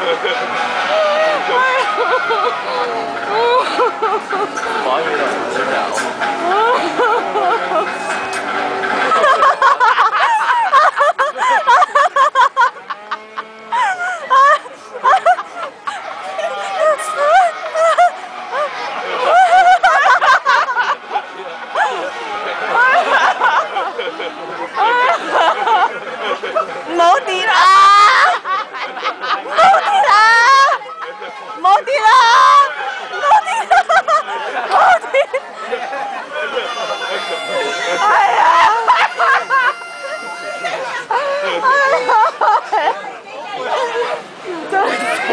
哎呦！哎呦！